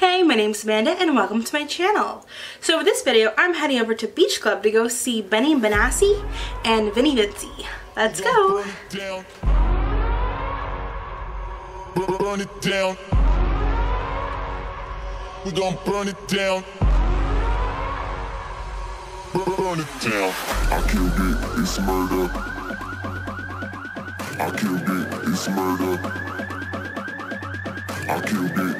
Hey, my name's Amanda and welcome to my channel. So for this video, I'm heading over to Beach Club to go see Benny Benassi and Vini Vici. Let's go! Burn it down. We gon' burn it down. Burn it down. I killed it, it's murder. I killed it, it's murder. I killed it,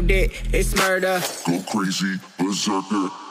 it's murder. Go crazy, berserker.